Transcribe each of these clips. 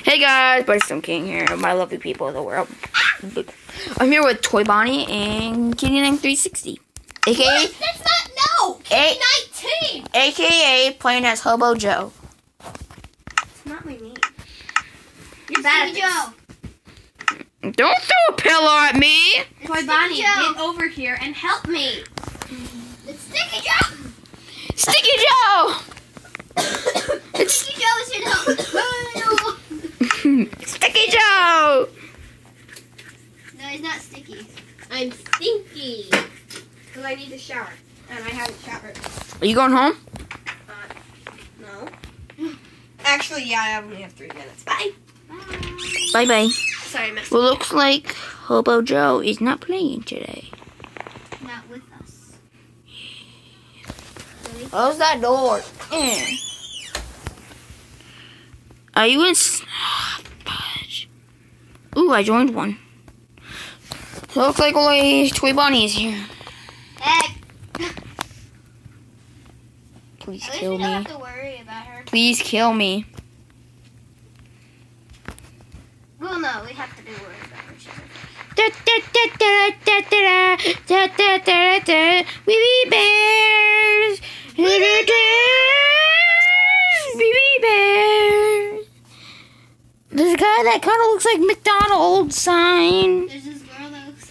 Hey guys, Butterstone King here, my lovely people of the world. I'm here with Toy Bonnie and Kitty 360, aka Wait, that's not no. Eight. Nineteen. aka playing as Hobo Joe. It's not my name. You're bad at Joe. Don't throw a pillow at me. Toy Bonnie, get over here and help me. It's Sticky Joe. Sticky Joe. It's Sticky Joe is here to help. Sticky Joe. no, he's not sticky. I'm stinky. Because I need to shower. And I haven't showered. Are you going home? Uh, no. Actually, yeah, I only have three minutes. Bye. Bye. Bye. Sorry, I messed Well, looks like Hobo Joe is not playing today. Not with us. Really? Close that door. Mm. Are you in? Ooh, I joined one. Looks like only Toy Bonnie is here. Hey. Please kill me. Please kill me. Well, no, we have to be worried Wee wee bears. That kind of looks like McDonald's sign. There's this girl that looks.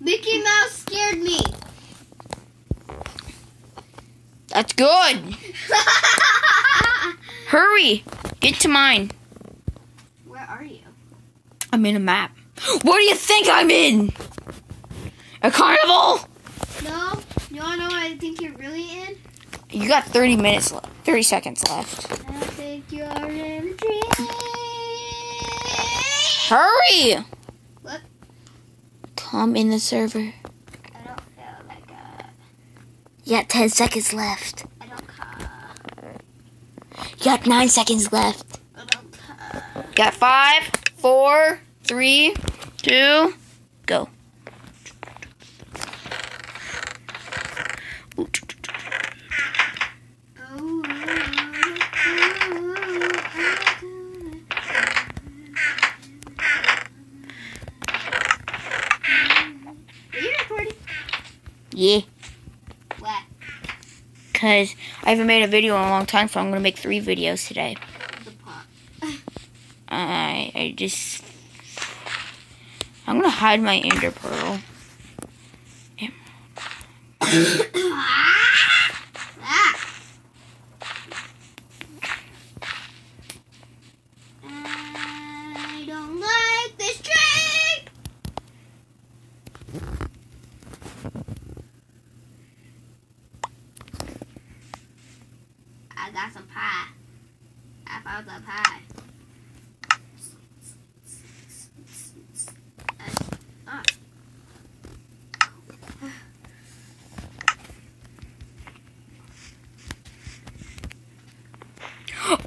Mickey Mouse scared me. That's good. Hurry. Get to mine. Where are you? I'm in a map. What do you think I'm in? A carnival? No, you wanna know what I think you're really in? You got 30 minutes left. 30 seconds left. I think you're in a dream. Hurry! What? Come in the server. I don't feel like uh, You got 10 seconds left. I don't care. You got 9 seconds left. I don't care. You got five, four, three, two, go. Oh, Are you recording? Yeah, What? because I haven't made a video in a long time, so I'm going to make three videos today. I, I just. I'm going to hide my ender pearl. ah! I don't like this drink. I got some pie. I found some pie. Ah.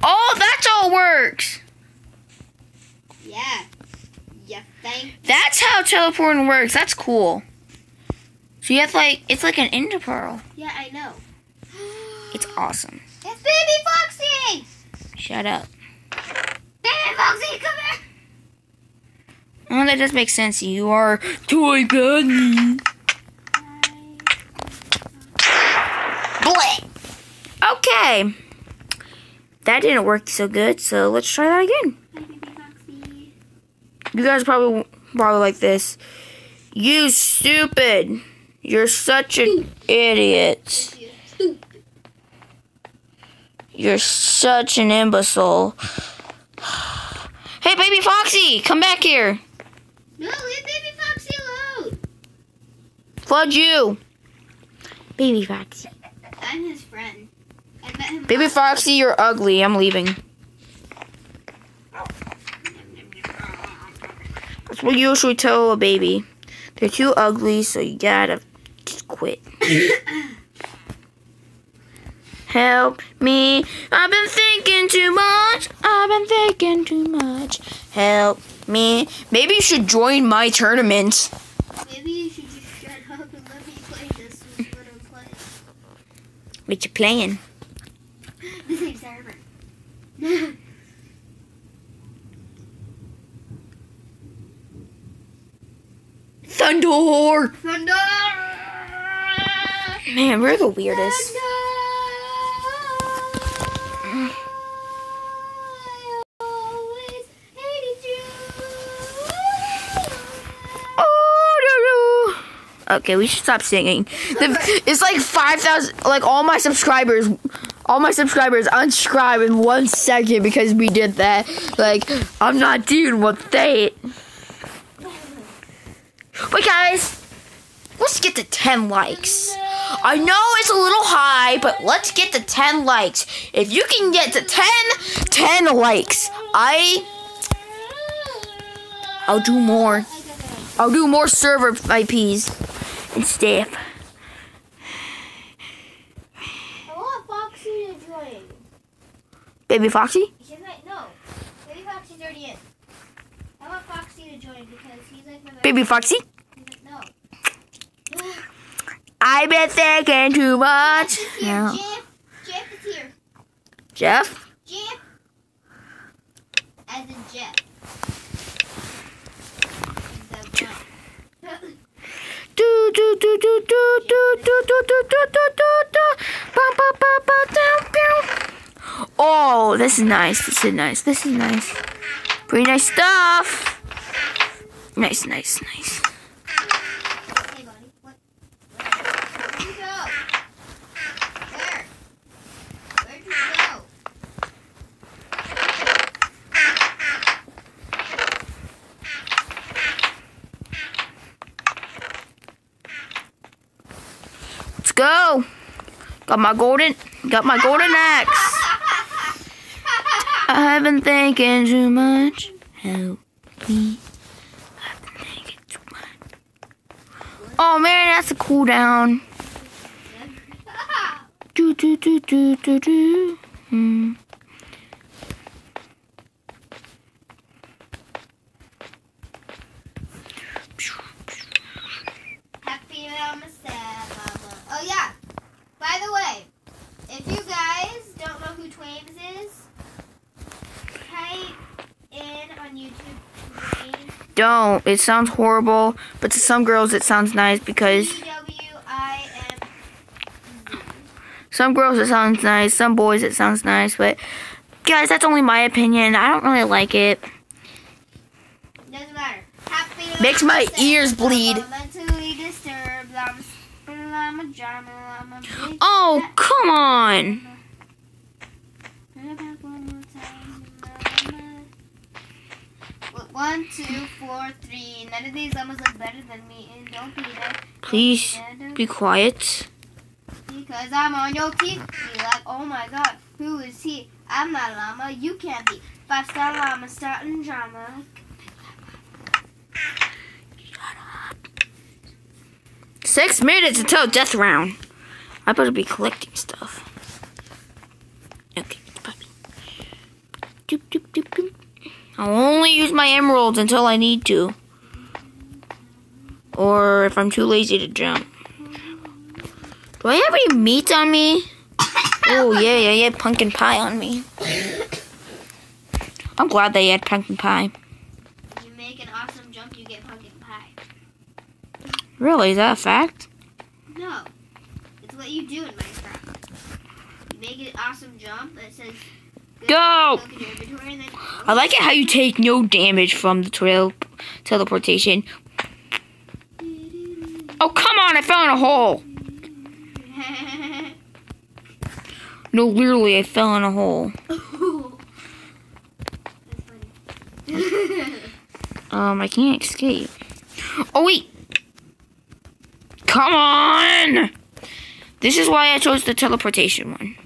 Oh, that's all works! Yeah. Yeah, thank That's how teleporting works. That's cool. So you have like, it's like an ender pearl. Yeah, I know. It's awesome. Baby Foxy! Shut up. Baby Foxy, come here! Oh, that does make sense. You are Toy Bunny. Bleh. Okay. That didn't work so good, so let's try that again. Baby You guys probably probably like this. You stupid. You're such an idiot. Stupid. You're such an imbecile. Hey, baby Foxy, come back here. No, leave Baby Foxy alone! Flood you. Baby Foxy. I'm his friend. I met him. Baby Foxy, you're ugly. I'm leaving. That's what you usually tell a baby. They're too ugly, so you gotta just quit. Help me. I've been thinking too much. I've been thinking too much. Help me. Maybe you should join my tournament. Maybe you should just shut up and let me play this what I'm playing. What you playing? The same server. Thunder! Thunder! Man, we're the weirdest. Thunder! I always hated you. Oh, no, no. Okay, we should stop singing. The, it's like 5,000, like all my subscribers, all my subscribers unsubscribe in one second because we did that. Like, I'm not dealing with that. Wait, guys, let's get to 10 likes. I know it's a little high, but let's get to 10 likes. If you can get to 10, 10 likes, I, I'll do more. I'll do more server IPs and stuff. I want Foxy to join. Baby Foxy? She's like, no. Baby Foxy's already in. I want Foxy to join because he's like my Baby Foxy? Like, no. I've been thinking too much. Jeff is here. Yeah. Jeff. Jeff is here. Jeff? Jeff. As in Jeff. The one. Do do do do do do do do do do do. Oh, this is nice. This is nice. This is nice. Pretty nice stuff. Nice, nice, nice. Hey, buddy. What? Where'd you go? Where? Where'd you go? Let's go. Got my golden, got my golden axe. I've been thinking too much. Help me. I've been thinking too much. Oh man, that's a cooldown. Do do do do do do. Hmm. Happy Mama Sad Mama. Oh yeah. By the way, if you guys don't know who Twaimz is, type in on YouTube Twaimz. Don't. It sounds horrible, but to some girls it sounds nice because some girls it sounds nice, some boys it sounds nice, but guys, that's only my opinion. I don't really like it. Doesn't matter. Happy Makes my ears bleed. Mama, Mentally disturbed. One, two, four, three. None of these llamas look better than me, and don't be. Don't Please be there, be quiet. Because I'm on your team. Be like, oh my god, who is he? I'm not a llama. You can't be. Five star llama starting drama. Six minutes until death round. I better be collecting stuff. I'll only use my emeralds until I need to. Or if I'm too lazy to jump. Do I have any meat on me? Oh, yeah, yeah, yeah, pumpkin pie on me. I'm glad they had pumpkin pie. You make an awesome jump, you get pumpkin pie. Really, is that a fact? No, it's what you do in Minecraft. You make an awesome jump that says. Go! Look at your inventory and then. I like it how you take no damage from the trail teleportation. Oh, come on, I fell in a hole. No, literally, I fell in a hole. Um, I can't escape. Oh, wait. Come on! This is why I chose the teleportation one.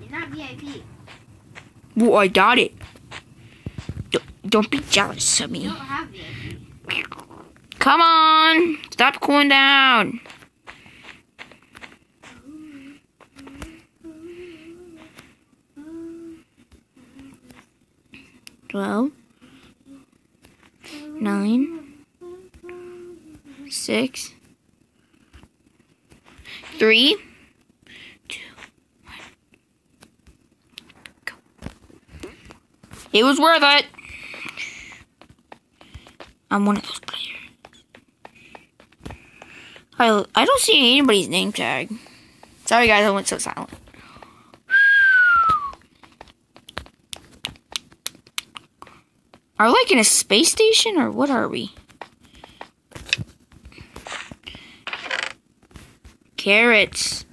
You're not VIP. Well, I got it. Don't, don't be jealous of me. don't have VIP. Come on! Stop cooling down. Twelve. Nine. Six. Three. Two. One. Go. It was worth it. I'm one of those players. I, I don't see anybody's name tag. Sorry guys, I went so silent. Are we like in a space station or what are we? Carrots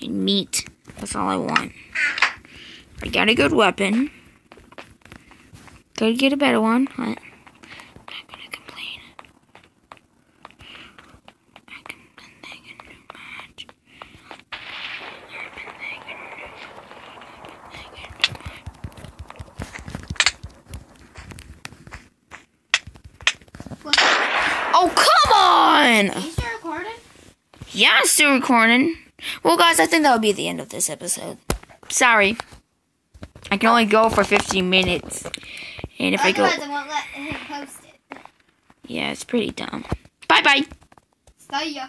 and meat. That's all I want. I got a good weapon. Gotta get a better one. I, am not gonna complain. I can been thinking too much. I've been thinking, I've been thinking too much. What? Oh, come on! Are you still recording? Yeah, I'm still recording. Well, guys, I think that would be the end of this episode. Sorry. I can only go for 15 minutes. And if I go. I won't let him post it. Yeah, it's pretty dumb. Bye bye. See ya.